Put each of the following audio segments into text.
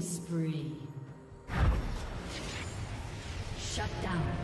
Spree. Shut down.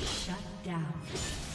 Shut down.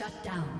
Shut down.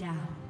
down.